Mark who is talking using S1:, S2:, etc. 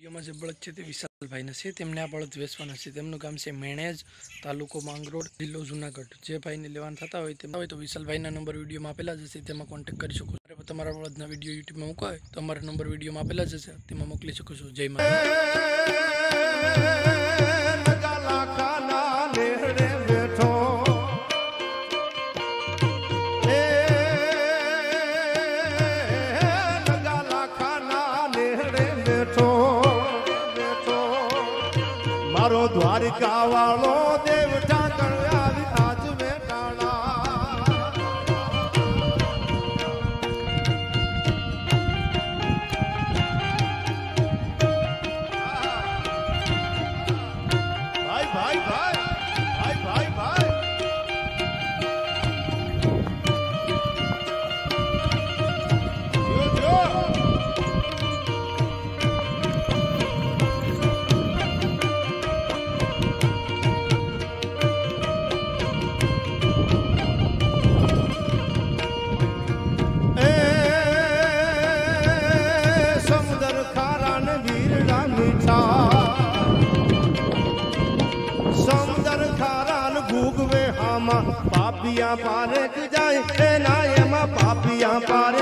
S1: વિડીયોમાં જે બળદ છે તે વિશાલભાઈના છે. તેમને આ બળદ વેચવાના છે. તેમનું ગામ છે મેણેજ તાલુકો માંગરોળ, જિલ્લો જુનાગઢ. જે ભાઈને લેવાના થતા હોય તેમ હોય તો વિશાલભાઈના નંબર વિડીયોમાં આપેલા જ હશે. તેમાં કોન્ટેક્ટ કરી શકો છો. તમારા બળદના વીડિયો યુટ્યુબમાં મૂકવા હોય તો અમારા નંબર વિડીયોમાં આપેલા જ હશે. તેમાં મોકલી શકો છો. જય માતા
S2: મારો દ્વારકા વાળો દેવ ઠાકર આવી. नायमा पापिया पार जाए नायमा पापिया पार